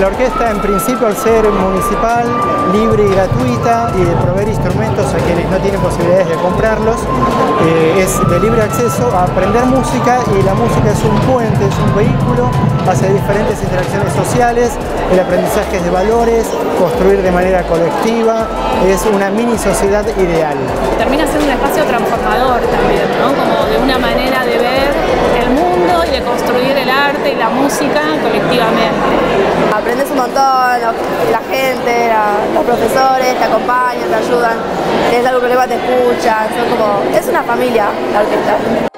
La orquesta en principio al ser municipal, libre y gratuita y de proveer instrumentos a quienes no tienen posibilidades de comprarlos, eh, es de libre acceso a aprender música y la música es un puente, es un vehículo hacia diferentes interacciones sociales, el aprendizaje de valores, construir de manera colectiva, es una mini sociedad ideal. Termina siendo un espacio transformador también, ¿no? como de una manera de ver el mundo y de construir el arte y la música colectivamente aprendes un montón, la gente, los profesores te acompañan, te ayudan, tienes algún problema te escuchan, son como, es una familia la orquesta.